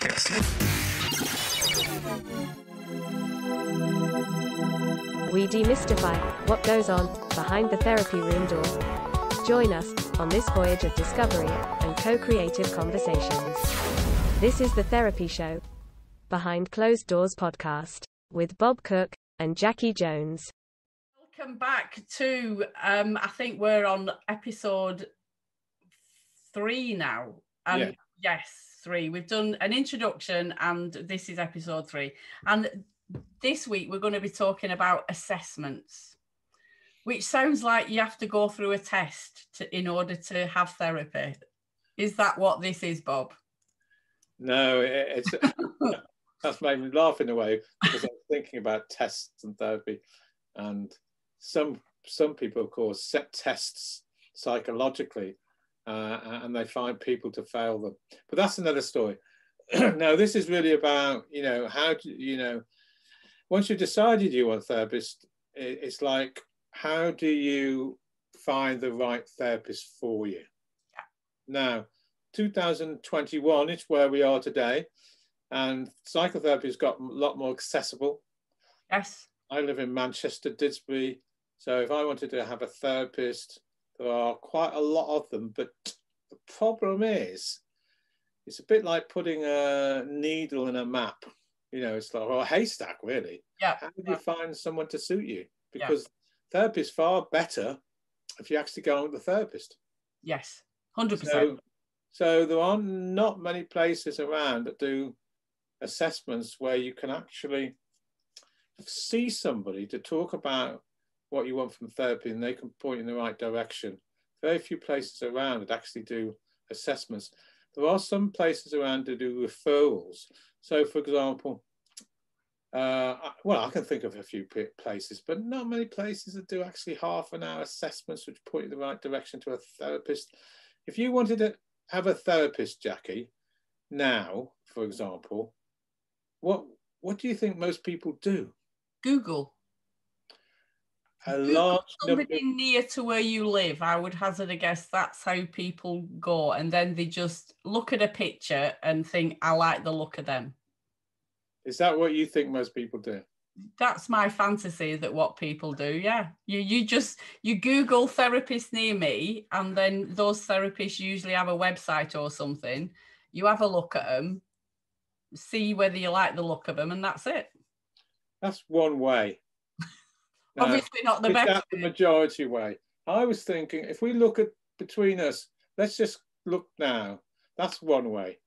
podcast. We demystify what goes on behind the therapy room door. Join us on this voyage of discovery and co creative conversations. This is The Therapy Show, Behind Closed Doors podcast, with Bob Cooke and Jacci Jones. Welcome back to, um, I think we're on episode three now. And Yeah. yes, three. We've done an introduction and this is episode three. And this week we're going to be talking about assessments, which sounds like you have to go through a test to, in order to have therapy. Is that what this is, Bob? No, it's that's made me laugh in a way because I'm thinking about tests and therapy, and some some people, of course, set tests psychologically, Uh, and they find people to fail them. But that's another story. now, this is really about you know how do you know once you've decided you want a therapist, it's like how do you find the right therapist for you? Now, 2021 is where we are today, and psychotherapy has got a lot more accessible. Yes. I live in Manchester, Didsbury, so if I wanted to have a therapist, there are quite a lot of them. But the problem is, it's a bit like putting a needle in a map. You know, it's like or a haystack, really. Yeah. How do you find someone to suit you? Because therapy is far better if you actually go on with the therapist. Yes. 100%. So, so there are not many places around that do assessments where you can actually see somebody to talk about what you want from therapy and they can point in the right direction. Very few places around that actually do assessments. There are some places around that do referrals. So, for example, uh, well, I can think of a few places, but not many places that do actually half an hour assessments which point in the right direction to a therapist. If you wanted to have a therapist, Jacci, now, for example, what what do you think most people do? Google. A Google large number. somebody near to where you live, I would hazard a guess that's how people go. And then they just look at a picture and think, I like the look of them. Is that what you think most people do? That's my fantasy that what people do. Yeah. You you just you Google therapist near me, and then those therapists usually have a website or something. You have a look at them, see whether you like the look of them, and that's it. That's one way. Now, Obviously not the best. the majority way? I was thinking if we look at between us, let's just look now. That's one way.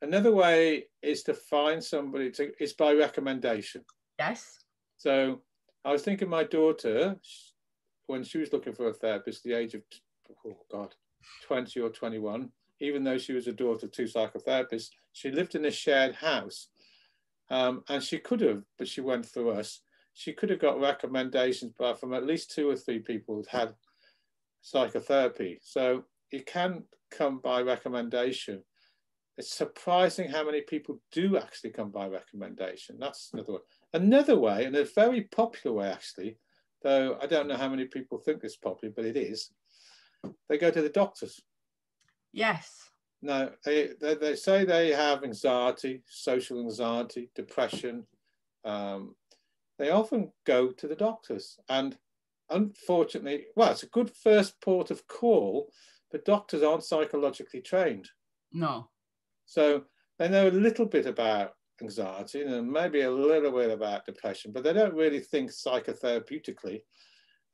Another way is to find somebody to is by recommendation. Yes. So I was thinking my daughter, when she was looking for a therapist, the age of, oh God, 20 or 21, even though she was a daughter of two psychotherapists, she lived in a shared house. Um, and she could have, but she went through us. She could have got recommendations but from at least two or three people who'd had psychotherapy. So it can come by recommendation. It's surprising how many people do actually come by recommendation. That's another way. Another way, and a very popular way actually, though I don't know how many people think it's popular, but it is, they go to the doctors. Yes. No, they, they, they say they have anxiety, social anxiety, depression. Um, they often go to the doctors. And unfortunately, well, it's a good first port of call, but doctors aren't psychologically trained. No. So they know a little bit about anxiety and maybe a little bit about depression, but they don't really think psychotherapeutically.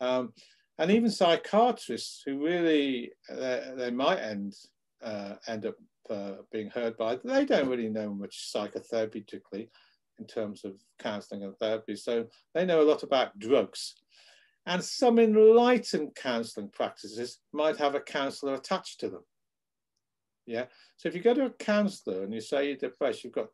Um, and even psychiatrists who really uh, they might end uh, end up uh, being heard by, they don't really know much psychotherapeutically in terms of counselling and therapy. So they know a lot about drugs. And some enlightened counselling practices might have a counsellor attached to them. Yeah. So if you go to a counsellor and you say you're depressed, you've got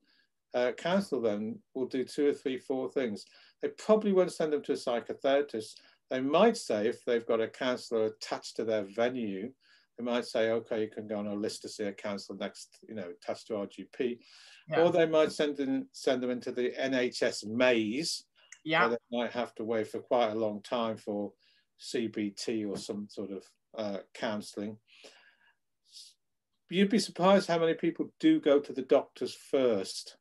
uh, a counsellor then will do two or three, four things. They probably won't send them to a psychotherapist. They might say if they've got a counsellor attached to their venue, they might say, okay, you can go on a list to see a counsellor next, you know, attached to our GP. Yeah. Or they might send in, send them into the NHS maze, yeah. they might have to wait for quite a long time for CBT or some sort of uh, counselling. you'd be surprised how many people do go to the doctors first.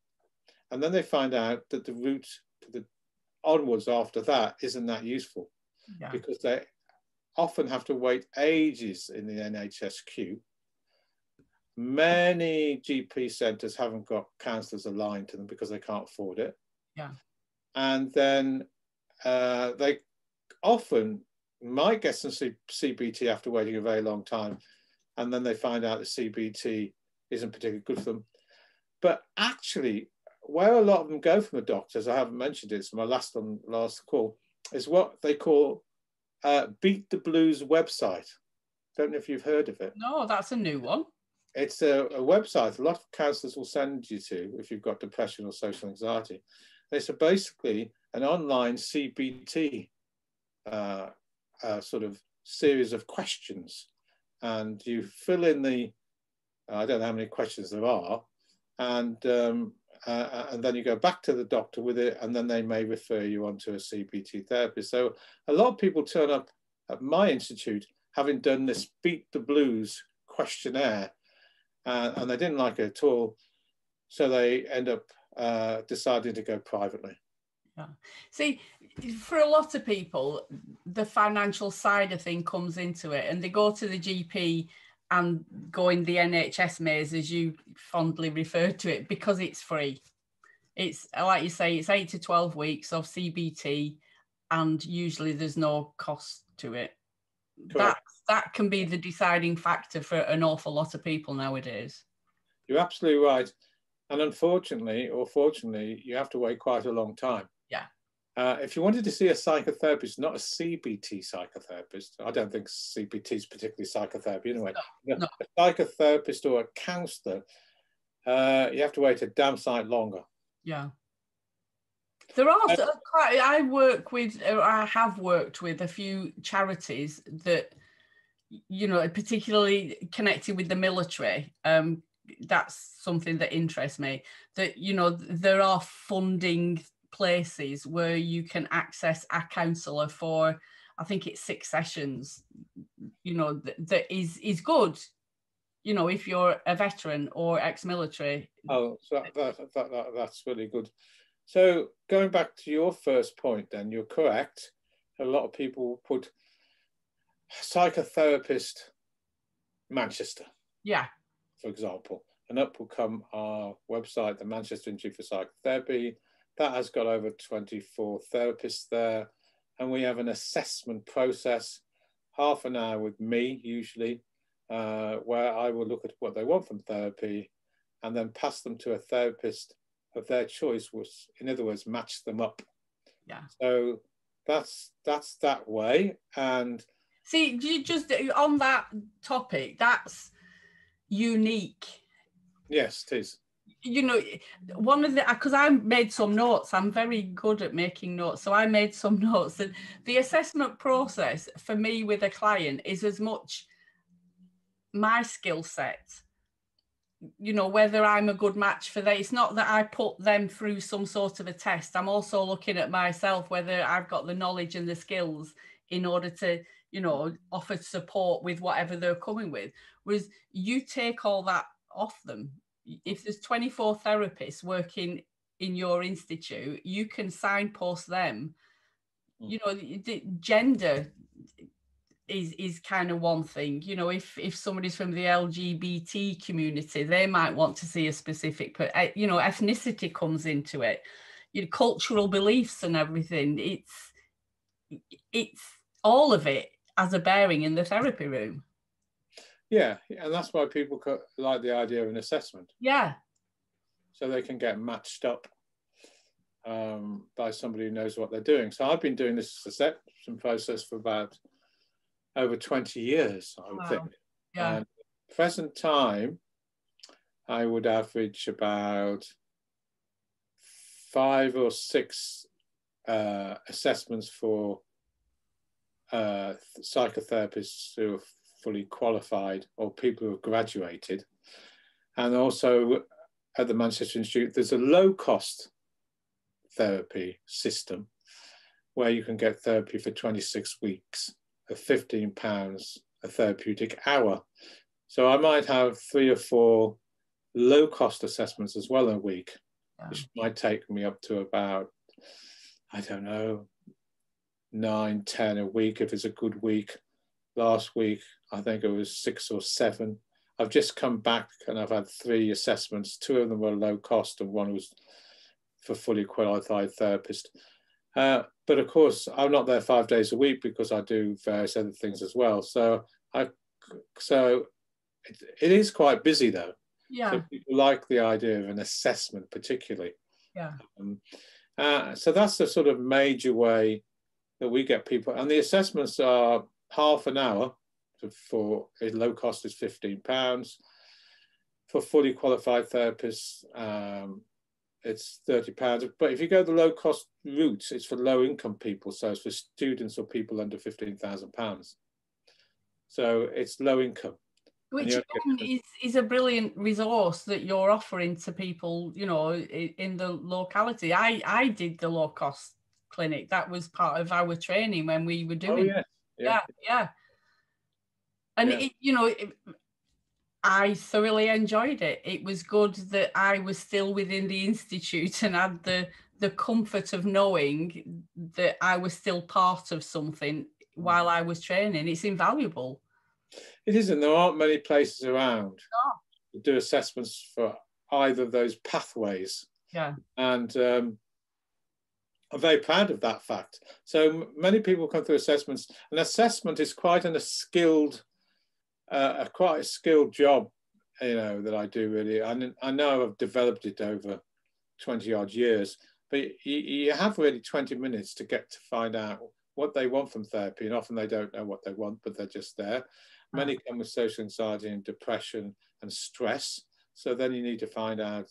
And then they find out that the route to the onwards after that isn't that useful Yeah. because they often have to wait ages in the NHS queue. Many GP centres haven't got counsellors aligned to them because they can't afford it. Yeah. And then uh, they often might get some C- CBT after waiting a very long time, and then they find out the CBT isn't particularly good for them. But actually, where a lot of them go from the doctors, I haven't mentioned it, it's my last on last call, is what they call uh, Beat the Blues website. Don't know if you've heard of it. No, that's a new one. It's a, a website a lot of counsellors will send you to if you've got depression or social anxiety. It's a basically an online CBT uh, uh, sort of series of questions, and you fill in the I don't know how many questions there are, and um, uh, and then you go back to the doctor with it, and then they may refer you on to a CBT therapist. So a lot of people turn up at my institute having done this Beat the Blues questionnaire, uh, and they didn't like it at all, so they end up uh, deciding to go privately. Yeah. See, for a lot of people, the financial side of thing comes into it, and they go to the GP and going the NHS maze, as you fondly refer to it, because it's free. It's like you say, it's eight to 12 weeks of CBT, and usually there's no cost to it. That, that can be the deciding factor for an awful lot of people nowadays. You're absolutely right. And unfortunately, or fortunately, you have to wait quite a long time. Yeah. Uh, if you wanted to see a psychotherapist, not a CBT psychotherapist, I don't think CBT is particularly psychotherapy anyway. No, no. A psychotherapist or a counsellor, uh, you have to wait a damn sight longer. Yeah. There are Uh, quite, I work with, or I have worked with a few charities that, you know, particularly connected with the military. Um, that's something that interests me. That, you know, there are funding places where you can access a counsellor for, I think it's six sessions, you know, that, that is, is good. You know, if you're a veteran or ex-military, Oh, so that, that, that, that, that's really good. So going back to your first point, then you're correct. A lot of people put psychotherapist Manchester, yeah, for example, and up will come our uh, website, the Manchester Institute for Psychotherapy. That has got over 24 therapists there, and we have an assessment process, half an hour with me usually, uh, where I will look at what they want from therapy and then pass them to a therapist of their choice, which in other words match them up. Yeah. So that's that's that way. And See, you just on that topic, that's unique. yes, it is. You know, one of the uh, because I made some notes. I'm very good at making notes, so I made some notes. And the assessment process for me with a client is as much my skill set. You know, whether I'm a good match for that. It's not that I put them through some sort of a test. I'm also looking at myself whether I've got the knowledge and the skills in order to you know, offer support with whatever they're coming with. was you take all that off them. If there's 24 therapists working in your institute, you can signpost them. Hmm. You know, gender is is kind of one thing. You know, if if somebody's from the LGBT community, they might want to see a specific, but you know, ethnicity comes into it. You know, cultural beliefs and everything. It's it's all of it as a bearing in the therapy room. Yeah, and that's why people like the idea of an assessment, Yeah, so they can get matched up um, by somebody who knows what they're doing. So I've been doing this assessment process for about over 20 years, I would Wow. think. yeah, And present time, I would average about five or six uh, assessments for uh, psychotherapists who fully qualified or people who have graduated. And also at the Manchester Institute, there's a low cost therapy system where you can get therapy for 26 weeks at 15 pounds a therapeutic hour. So I might have three or four low cost assessments as well a week, which might take me up to about, I don't know, nine, ten a week if it's a good week. Last week, I think it was six or seven. I've just come back and I've had three assessments. Two of them were low cost and one was for fully qualified therapist. Uh, but of course, I'm not there five days a week because I do various other things as well. So I, so it, it is quite busy though. Yeah. So people like the idea of an assessment, particularly. Yeah. Um, uh, so that's the sort of major way that we get people, and the assessments are half an hour. For a low cost is fifteen pounds. For fully qualified therapists, um, it's 30 pounds. But if you go the low cost route, it's for low income people. So it's for students or people under 15,000 pounds. So it's low income. Which is, is a brilliant resource that you're offering to people, you know, in the locality. I, I did the low cost clinic. That was part of our training when we were oh, doing. Oh, yeah. Yeah. yeah. And yeah. It, you know, it, I thoroughly enjoyed it. It was good that I was still within the institute and had the the comfort of knowing that I was still part of something while I was training. It's invaluable. It isn't. There aren't many places around to do assessments for either of those pathways. Yeah. And um, I'm very proud of that fact. So many people come through assessments. An assessment is quite an, a skilled uh, a quite a skilled job, you know, that I do really. I, I know I've developed it over 20 odd years, but you, you have really 20 minutes to get to find out what they want from therapy. And often they don't know what they want, but they're just there. Many come with social anxiety and depression and stress. So then you need to find out,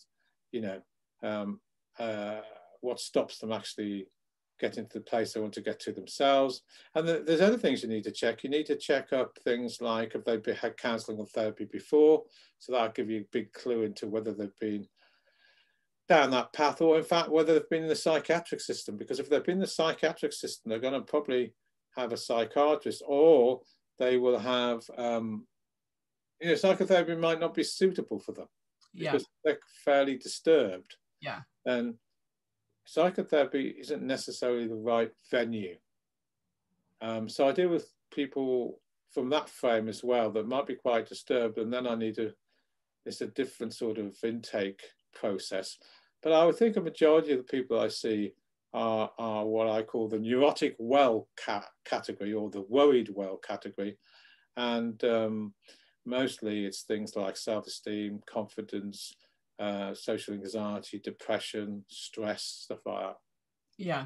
you know, um, uh, what stops them actually getting to the place they want to get to themselves. And the, there's other things you need to check. You need to check up things like if they've had counselling or therapy before, so that'll give you a big clue into whether they've been down that path or in fact whether they've been in the psychiatric system. Because if they've been in the psychiatric system, they're going to probably have a psychiatrist or they will have, um, you know, psychotherapy might not be suitable for them yeah. because they're fairly disturbed. Yeah. And psychotherapy isn't necessarily the right venue. Um, so I deal with people from that frame as well that might be quite disturbed, and then I need to, it's a different sort of intake process. But I would think a majority of the people I see are, are what I call the neurotic well ca category or the worried well category. And um, mostly it's things like self esteem, confidence, uh, social anxiety, depression, stress, stuff like that. Yeah.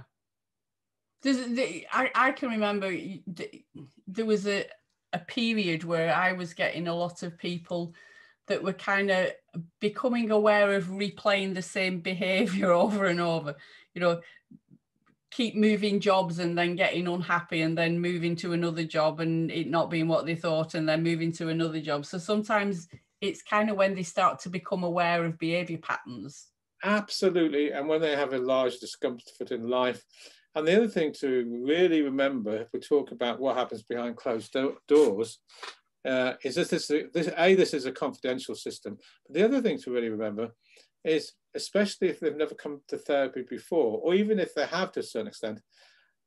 The, I, I can remember there was a, a period where I was getting a lot of people that were kind of becoming aware of replaying the same behavior over and over. You know, keep moving jobs and then getting unhappy and then moving to another job and it not being what they thought and then moving to another job. So sometimes it's kind of when they start to become aware of behavior patterns. Absolutely. And when they have a large discomfort in life. And the other thing to really remember, if we talk about what happens behind closed do- doors, uh, is this, this, this, A, this is a confidential system. But the other thing to really remember is, especially if they've never come to therapy before, or even if they have to a certain extent,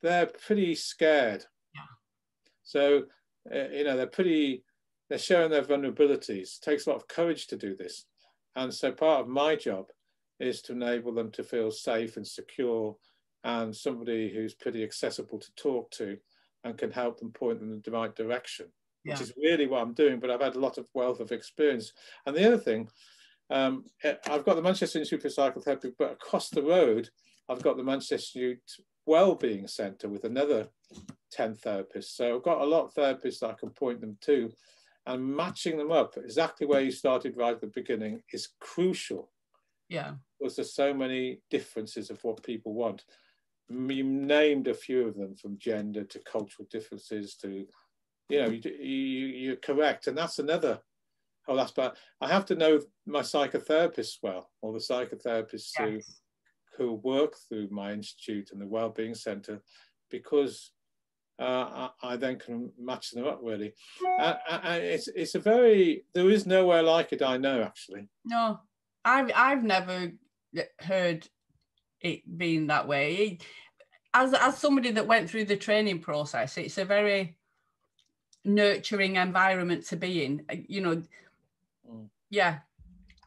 they're pretty scared. Yeah. So, uh, you know, they're pretty they're showing their vulnerabilities. It takes a lot of courage to do this. And so part of my job is to enable them to feel safe and secure and somebody who's pretty accessible to talk to and can help them point them in the right direction, yeah. which is really what I'm doing. But I've had a lot of wealth of experience. And the other thing, um, eh, I've got the Manchester Institute for Psychotherapy, but across the road, I've got the Manchester Institute Wellbeing Centre with another 10 therapists. So I've got a lot of therapists that I can point them to and matching them up exactly where you started right at the beginning is crucial. Yeah. Because there's so many differences of what people want. You named a few of them from gender to cultural differences to, you know, you, you, you're correct. And that's another, oh, that's bad. I have to know my psychotherapists well, or the psychotherapists yes. who, who work through my institute and the Wellbeing Centre, because uh, I, I, then can match them up really. Uh, it's it's a very there is nowhere like it. I know actually. No, I've I've never heard it being that way. As as somebody that went through the training process, it's a very nurturing environment to be in. You know, mm. yeah.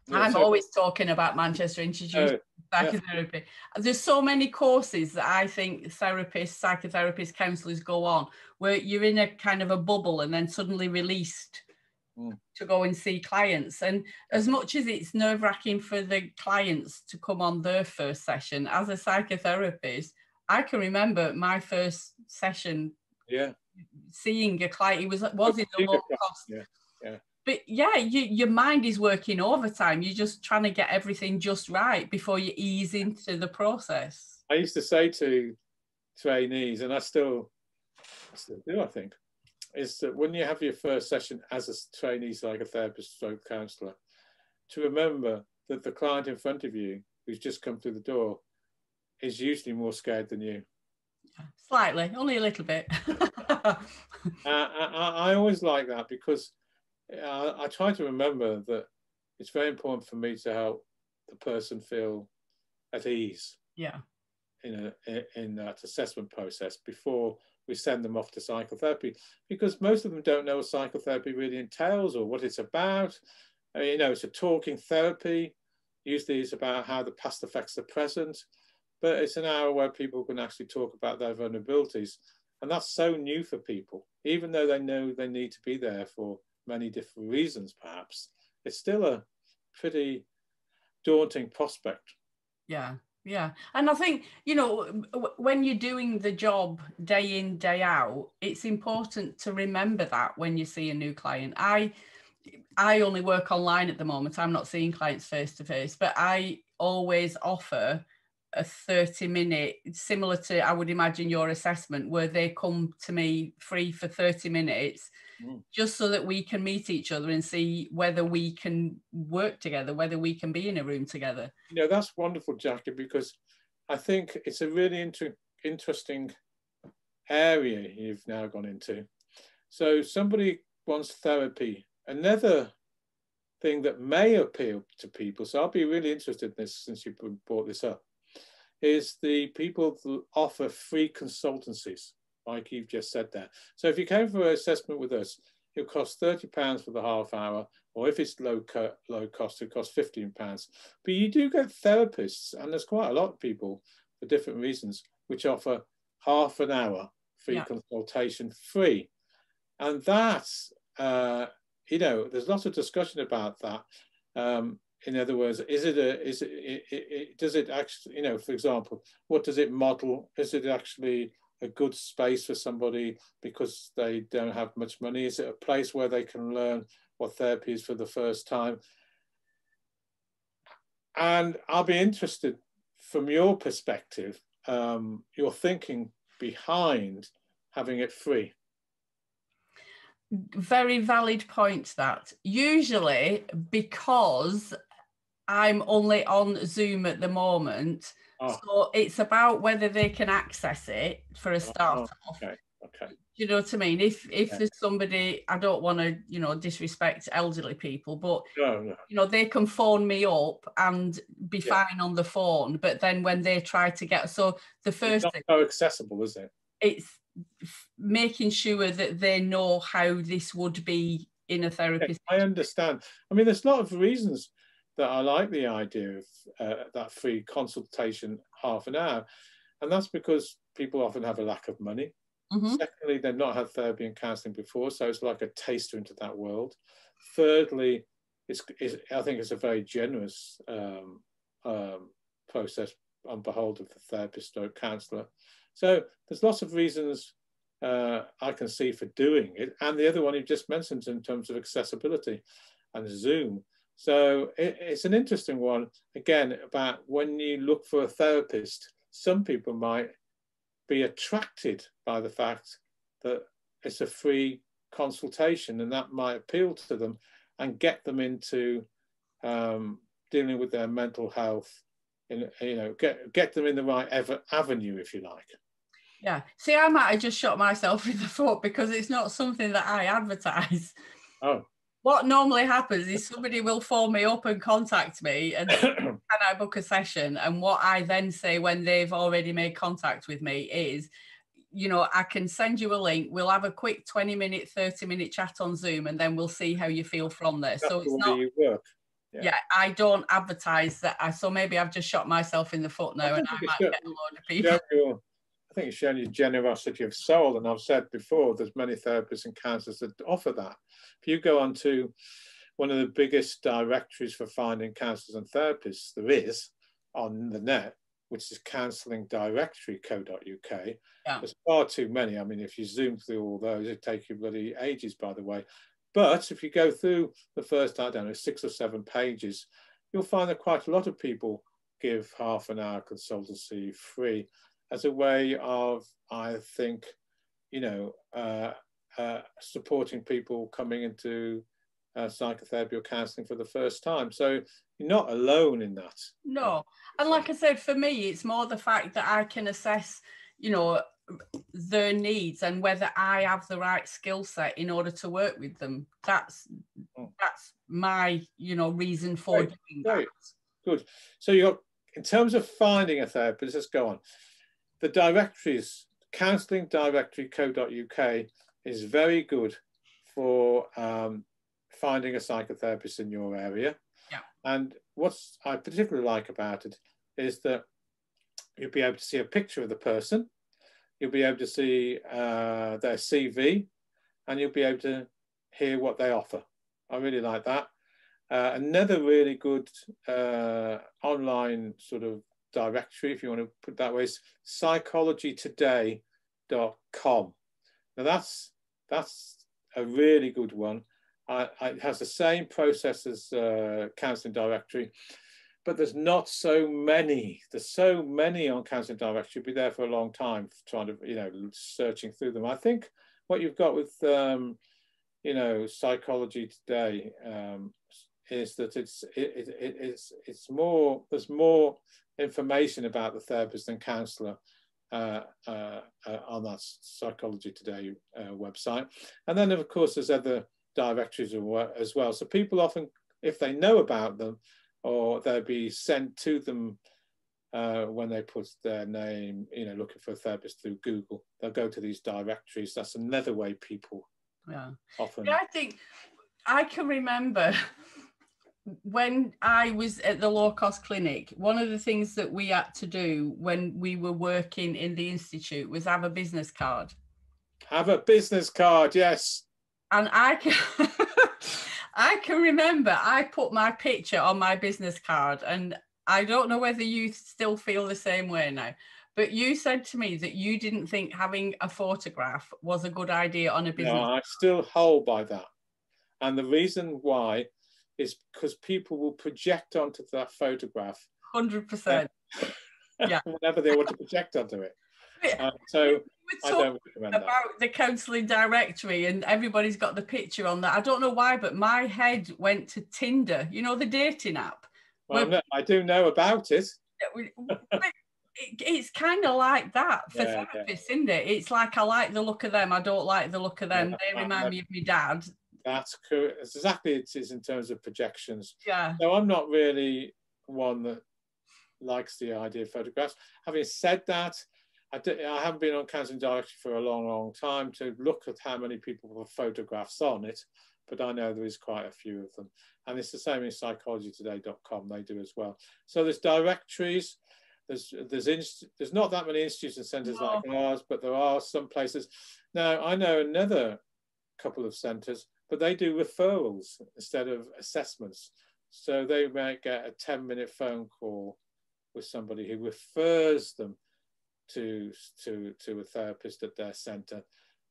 yeah. I'm so, always talking about Manchester Institute. Psychotherapy. Yeah. There's so many courses that I think therapists, psychotherapists, counselors go on where you're in a kind of a bubble and then suddenly released mm. to go and see clients. And as much as it's nerve wracking for the clients to come on their first session, as a psychotherapist, I can remember my first session. Yeah. Seeing a client, he was was in the low cost. Yeah. Yeah but yeah, you, your mind is working overtime. You're just trying to get everything just right before you ease into the process. I used to say to trainees, and I still, I still do, I think, is that when you have your first session as a trainee psychotherapist, stroke counsellor, to remember that the client in front of you who's just come through the door is usually more scared than you. Slightly, only a little bit. uh, I, I always like that because I, I try to remember that it's very important for me to help the person feel at ease. Yeah. In a in that assessment process before we send them off to psychotherapy, because most of them don't know what psychotherapy really entails or what it's about. I mean, you know, it's a talking therapy. Usually, it's about how the past affects the present, but it's an hour where people can actually talk about their vulnerabilities, and that's so new for people. Even though they know they need to be there for many different reasons, perhaps, it's still a pretty daunting prospect. Yeah, yeah. And I think, you know, when you're doing the job day in, day out, it's important to remember that when you see a new client. I, I only work online at the moment. I'm not seeing clients face to face, but I always offer a 30 minute similar to i would imagine your assessment where they come to me free for 30 minutes just so that we can meet each other and see whether we can work together, whether we can be in a room together. You know, that's wonderful, Jacci, because I think it's a really inter- interesting area you've now gone into. So somebody wants therapy. Another thing that may appeal to people, so I'll be really interested in this since you brought this up, is the people that offer free consultancies like you've just said there. So if you came for an assessment with us, it'll cost £30 for the half hour, or if it's low, co- low cost, it costs £15. But you do get therapists, and there's quite a lot of people for different reasons, which offer half an hour free yeah. consultation free. And that's, uh, you know, there's lots of discussion about that. Um, in other words, is it a, is it, it, it, does it actually, you know, for example, what does it model? Is it actually a good space for somebody because they don't have much money? Is it a place where they can learn what therapy is for the first time? And I'll be interested from your perspective, um, your thinking behind having it free. Very valid point that usually because I'm only on Zoom at the moment, Oh. So it's about whether they can access it for a start oh, oh okay. Okay. You know what I mean? If if yeah. there's somebody, I don't want to, you know, disrespect elderly people, but no, no. you know, they can phone me up and be yeah. fine on the phone. But then when they try to get, so the first not so accessible, is it? It's making sure that they know how this would be in a therapist. I understand. I mean, there's a lot of reasons that I like the idea of uh, that free consultation half an hour. And that's because people often have a lack of money. Mm-hmm. Secondly, they've not had therapy and counseling before, so it's like a taster into that world. Thirdly, it's, it's I think it's a very generous um, um, process on behalf of the therapist or counselor. So there's lots of reasons uh, I can see for doing it. And the other one you just mentioned in terms of accessibility and Zoom. So it, it's an interesting one, again, about when you look for a therapist, some people might be attracted by the fact that it's a free consultation and that might appeal to them and get them into um, dealing with their mental health in, you know get get them in the right ever, avenue if you like Yeah. See, I might have just shot myself in the foot because it's not something that I advertise. Oh. What normally happens is somebody will phone me up and contact me and can I book a session? And what I then say when they've already made contact with me is, you know, I can send you a link. We'll have a quick 20 minute, 30 minute chat on Zoom and then we'll see how you feel from there. That's so it's not work. yeah. Yeah. I don't advertise that. I, so maybe I've just shot myself in the foot now, and I might get a load of people. Your- I think it's shown your generosity of soul, and I've said before, there's many therapists and counsellors that offer that. If you go onto one of the biggest directories for finding counsellors and therapists there is on the net, which is counsellingdirectory.co.uk. Yeah. There's far too many. I mean, if you zoom through all those, it'd take you bloody ages, by the way. But if you go through the first, I don't know, six or seven pages, you'll find that quite a lot of people give half an hour consultancy free as a way of, I think, you know, uh, uh, supporting people coming into uh, psychotherapy or counselling for the first time. So you're not alone in that. No, and like I said, for me, it's more the fact that I can assess, you know, their needs and whether I have the right skill set in order to work with them. That's Mm. that's my, you know, reason for Great, doing that. great. Good. So you got, in terms of finding a therapist, let's go on. The directories, counsellingdirectory.co.uk is very good for um, finding a psychotherapist in your area. Yeah. And what I particularly like about it is that you'll be able to see a picture of the person, you'll be able to see uh, their CV, and you'll be able to hear what they offer. I really like that. Uh, another really good uh, online sort of directory, if you want to put that way, is psychologytoday.com. Now that's that's a really good one. I, I, it has the same process as uh, counselling directory, but there's not so many. There's so many on counselling directory. You'll be there for a long time trying to, you know, searching through them. I think what you've got with, um, you know, psychology today um, is that it's it, it, it's it's more there's more information about the therapist and counsellor uh, uh, uh, on that Psychology Today uh, website, and then of course there's other directories as well. So people often, if they know about them, or they'll be sent to them uh, when they put their name, you know, looking for a therapist through Google, they'll go to these directories. That's another way people Yeah. often. Yeah, I think I can remember when I was at the low cost clinic, one of the things that we had to do when we were working in the institute was have a business card. Have a business card, yes. And I can I can remember I put my picture on my business card and I don't know whether you still feel the same way now. But you said to me that you didn't think having a photograph was a good idea on a business. No, I still hold by that. And the reason why is because people will project onto that photograph Hundred percent. Yeah. whenever they want to project onto it. Um, so I were talking don't recommend that. about the counselling directory and everybody's got the picture on that. I don't know why, but my head went to Tinder, you know, the dating app. Well, no, I do know about it. It- It's kind of like that for Yeah, yeah. therapists, isn't it? It's like I like the look of them, I don't like the look of them. Yeah, they that- remind that- me of my dad. That's correct. Exactly it is in terms of projections. Yeah, No, I'm not really one that likes the idea of photographs. Having said that, I haven't been on Counselling Directory for a long, long time to look at how many people have photographs on it, but I know there is quite a few of them. And it's the same in psychologytoday.com, they do as well. So there's directories, there's there's inst- there's not that many institutes and centres like ours, but there are some places. Now I know another couple of centres, but they do referrals instead of assessments. So they might get a 10 minute phone call with somebody who refers them to, to, to a therapist at their centre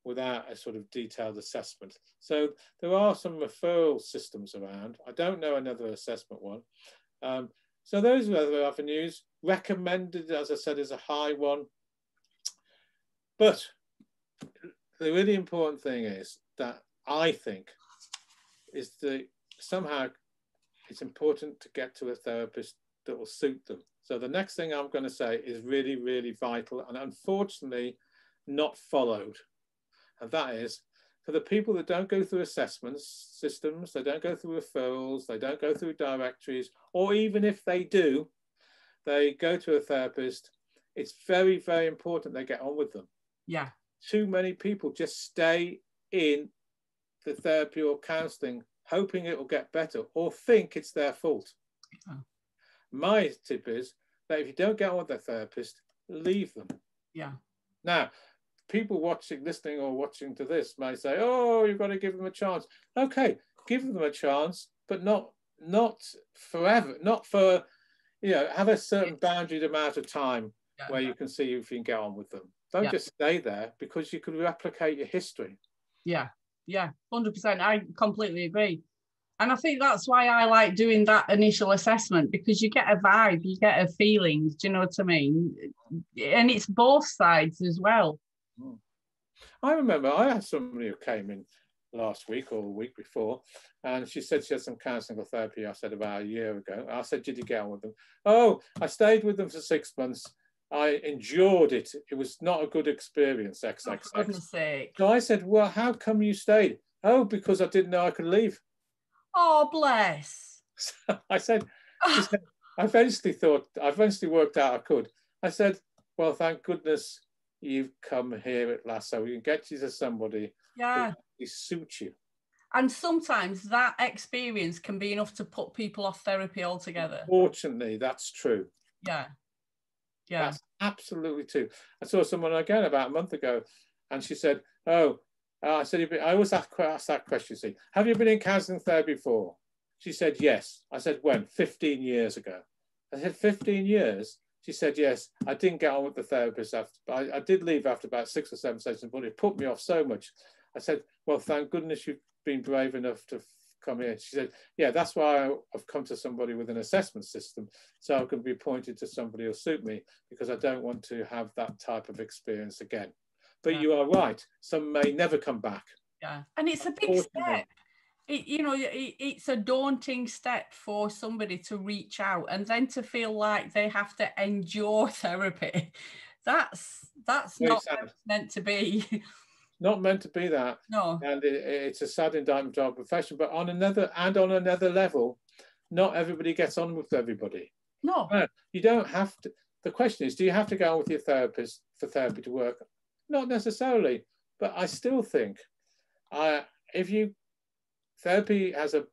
without a sort of detailed assessment. So there are some referral systems around. I don't know another assessment one. Um, so those are other avenues. Recommended, as I said, is a high one. But the really important thing is that I think is that somehow it's important to get to a therapist that will suit them. So the next thing I'm going to say is really, really vital. And unfortunately, not followed. And that is for the people that don't go through assessments systems, they don't go through referrals, they don't go through directories, or even if they do, they go to a therapist, it's very, very important they get on with them. Yeah. Too many people just stay in the therapy or counseling hoping it will get better or think it's their fault. Yeah. My tip is that if you don't get on with the therapist, leave them. Yeah. Now, people watching, listening, or watching to this may say, "Oh, you've got to give them a chance." Okay, give them a chance, but not not forever. Not for you know, have a certain bounded amount of time yeah. where you can see if you can get on with them. Don't yeah. just stay there because you could replicate your history. Yeah, yeah, hundred percent. I completely agree. And I think that's why I like doing that initial assessment because you get a vibe, you get a feeling. Do you know what I mean? And it's both sides as well. Hmm. I remember I had somebody who came in last week or the week before, and she said she had some counselling or therapy. I said about a year ago. I said, "Did you get on with them?" Oh, I stayed with them for six months. I endured it. It was not a good experience. XXX. Oh, for goodness sake. So I said, "Well, how come you stayed?" Oh, because I didn't know I could leave. Oh, bless. So I said, said, I eventually thought, I eventually worked out I could. I said, well, thank goodness you've come here at last so we can get you to somebody yeah. who suits you. And sometimes that experience can be enough to put people off therapy altogether. Fortunately, that's true. Yeah. Yeah. That's absolutely true. I saw someone again about a month ago and she said, Oh, uh, I said, I always ask, ask that question, see, have you been in counselling therapy before? She said, yes. I said, when? 15 years ago. I said, 15 years? She said, yes. I didn't get on with the therapist after, I, I did leave after about six or seven sessions, but it put me off so much. I said, well, thank goodness you've been brave enough to come here. She said, yeah, that's why I've come to somebody with an assessment system. So I can be pointed to somebody who'll suit me because I don't want to have that type of experience again. But yeah. you are right. Some may never come back. Yeah, and it's a big step. It, you know, it, it's a daunting step for somebody to reach out and then to feel like they have to endure therapy. That's that's Very not meant to be. Not meant to be that. No. And it, it's a sad indictment of our profession. But on another and on another level, not everybody gets on with everybody. No. You don't have to. The question is, do you have to go on with your therapist for therapy to work? Not necessarily, but I still think uh, if you therapy has a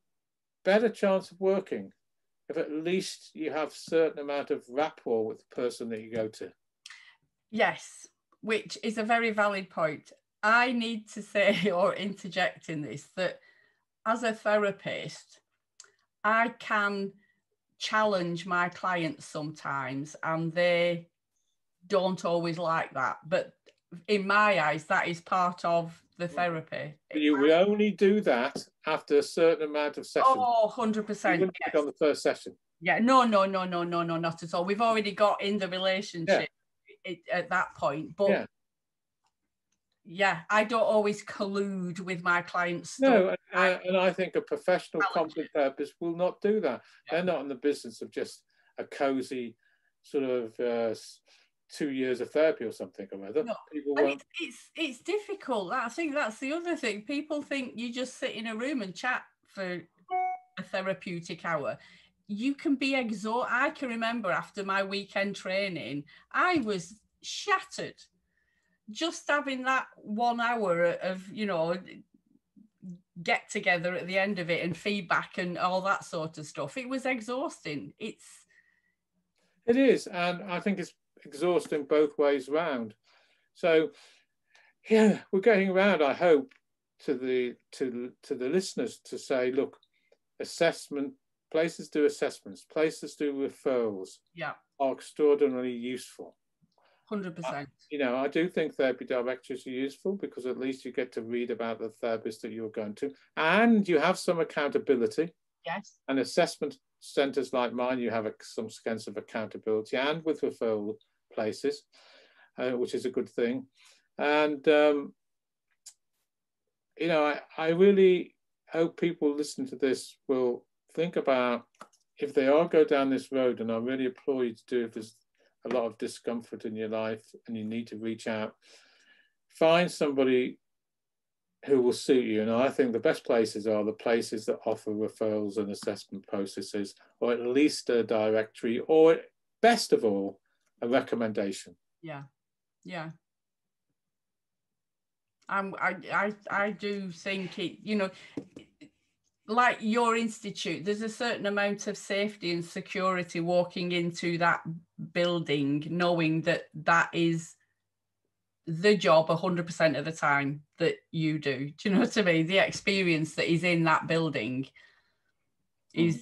better chance of working if at least you have certain amount of rapport with the person that you go to. Yes, which is a very valid point. I need to say or interject in this that as a therapist, I can challenge my clients sometimes and they don't always like that. But in my eyes, that is part of the mm. therapy. You will only do that after a certain amount of sessions. Oh, 100%. Yes. On the first session. Yeah, no, no, no, no, no, no, not at all. We've already got in the relationship yeah. at that point. But yeah. Yeah. I don't always collude with my clients. No, and, and, I think a professional, conflict therapist will not do that. Yeah. They're not in the business of just a cozy sort of uh, two years of therapy or something or other. No. It's, it's, it's difficult. I think that's the other thing. People think you just sit in a room and chat for a therapeutic hour. You can be exhausted. I can remember after my weekend training, I was shattered. Just having that one hour of, you know, get together at the end of it and feedback and all that sort of stuff. It was exhausting. It's it is, and I think it's exhausting both ways round. So, yeah, we're getting around. I hope to the to to the listeners to say, look, assessment places do assessments, places do referrals. Yeah, are extraordinarily useful. Hundred percent. You know, I do think therapy directories are useful because at least you get to read about the therapist that you're going to, and you have some accountability. Yes. And assessment centres like mine, you have a, some sense of accountability, and with referral places, uh, which is a good thing. And, um, you know, I, I really hope people listen to this will think about if they are go down this road, and I really applaud you to do if there's a lot of discomfort in your life and you need to reach out, find somebody who will suit you. And I think the best places are the places that offer referrals and assessment processes, or at least a directory, or best of all, a recommendation. Yeah, yeah. I, I, I do think it, you know, like your institute, there's a certain amount of safety and security walking into that building, knowing that that is the job 100% of the time that you do. Do you know what I mean? The experience that is in that building is, mm.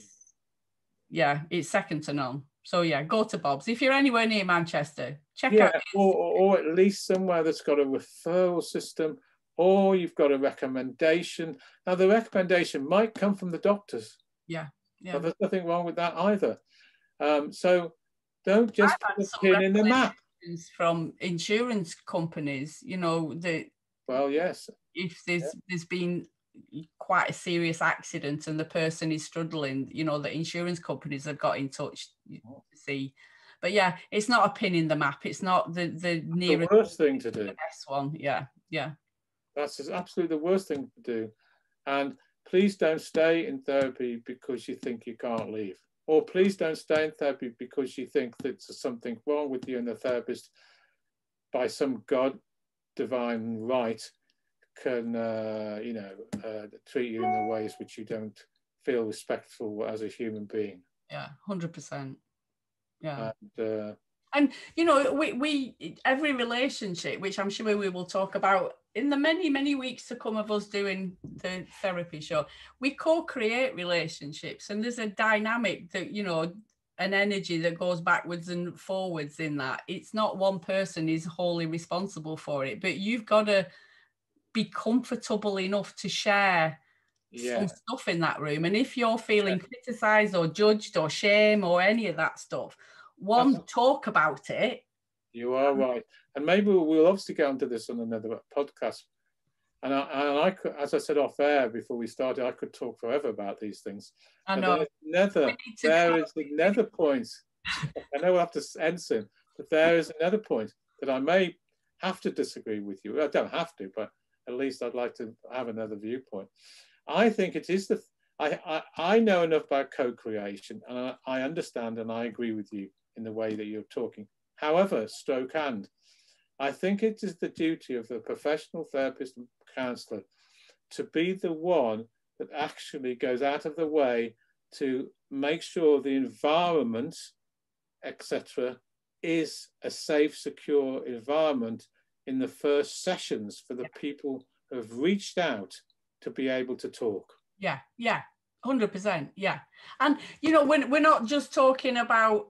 yeah, it's second to none. So yeah, go to Bob's. If you're anywhere near Manchester, check yeah, out. Or, or at least somewhere that's got a referral system or you've got a recommendation. Now, the recommendation might come from the doctors. Yeah. yeah. But there's nothing wrong with that either. Um, so don't just put a pin in the map. From insurance companies, you know, the well, yes. If there's yeah. there's been quite a serious accident and the person is struggling, you know, the insurance companies have got in touch oh. to see. But yeah, it's not a pin in the map. It's not the the nearest the worst thing to do. The best one. Yeah, yeah. That's absolutely the worst thing to do. And please don't stay in therapy because you think you can't leave. Or please don't stay in therapy because you think that there's something wrong with you and the therapist, by some God divine right, can, uh, you know, uh, treat you in the ways which you don't feel respectful as a human being. Yeah, 100%. Yeah. And, uh, and you know we, we every relationship which i'm sure we will talk about in the many many weeks to come of us doing the therapy show we co-create relationships and there's a dynamic that you know an energy that goes backwards and forwards in that it's not one person is wholly responsible for it but you've got to be comfortable enough to share yeah. some stuff in that room and if you're feeling yeah. criticized or judged or shame or any of that stuff one uh-huh. talk about it you are right. And maybe we'll obviously get onto this on another podcast. And I, and I could, as I said off air before we started, I could talk forever about these things. I know. Another, there is another point. I know we'll have to end soon, but there is another point that I may have to disagree with you. I don't have to, but at least I'd like to have another viewpoint. I think it is the, I, I, I know enough about co-creation and I, I understand and I agree with you in the way that you're talking. However, stroke and, I think it is the duty of the professional therapist and counsellor to be the one that actually goes out of the way to make sure the environment, etc., is a safe, secure environment in the first sessions for the people who have reached out to be able to talk. Yeah, yeah, 100%. Yeah. And, you know, when we're not just talking about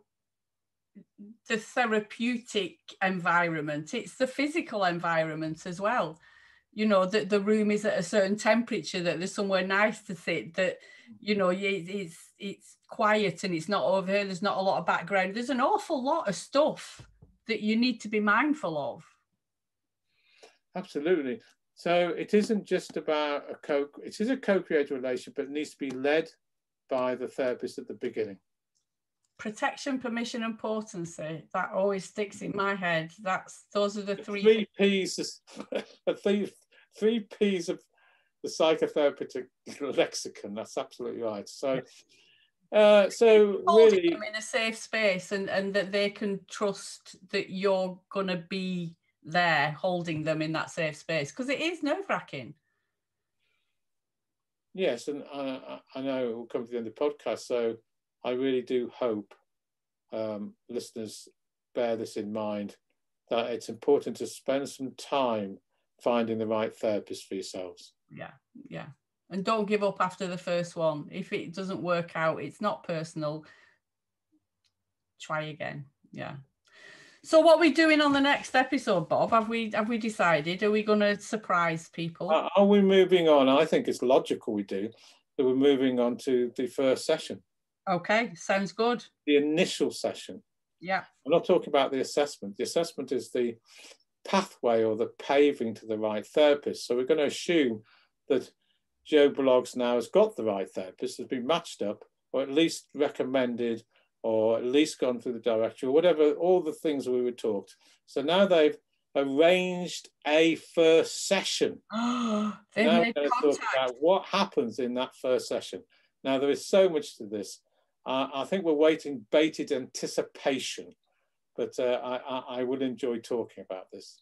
the therapeutic environment, it's the physical environment as well. You know, that the room is at a certain temperature, that there's somewhere nice to sit, that, you know, it's, it's quiet and it's not over here, there's not a lot of background. There's an awful lot of stuff that you need to be mindful of. Absolutely. So it isn't just about a co, it is a co-creator relationship, but it needs to be led by the therapist at the beginning protection, permission, and potency. That always sticks in my head. That's those are the three. Three P's. three three P's of the psychotherapeutic lexicon. That's absolutely right. So. Uh, so Holding really them in a safe space and, and that they can trust that you're going to be there holding them in that safe space because it is nerve-wracking yes and I, I know we'll come to the end of the podcast so I really do hope um, listeners bear this in mind that it's important to spend some time finding the right therapist for yourselves. Yeah, yeah. And don't give up after the first one. If it doesn't work out, it's not personal. Try again. Yeah. So what are we doing on the next episode, Bob? Have we have we decided? Are we going to surprise people? Are we moving on? I think it's logical we do that we're moving on to the first session. Okay, sounds good. The initial session. Yeah. I'm not talking about the assessment. The assessment is the pathway or the paving to the right therapist. So we're going to assume that Joe Bloggs now has got the right therapist, has been matched up, or at least recommended, or at least gone through the directory, or whatever, all the things we were talked. So now they've arranged a first session. Now we're going to contact. talk about what happens in that first session. Now, there is so much to this. Uh, I think we're waiting bated anticipation, but uh, I, I, I would enjoy talking about this.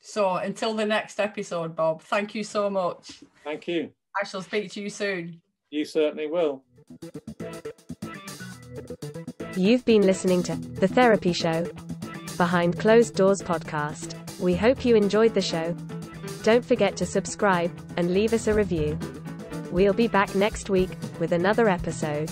So until the next episode, Bob, thank you so much. Thank you. I shall speak to you soon. You certainly will. You've been listening to The Therapy Show, Behind Closed Doors podcast. We hope you enjoyed the show. Don't forget to subscribe and leave us a review. We'll be back next week with another episode.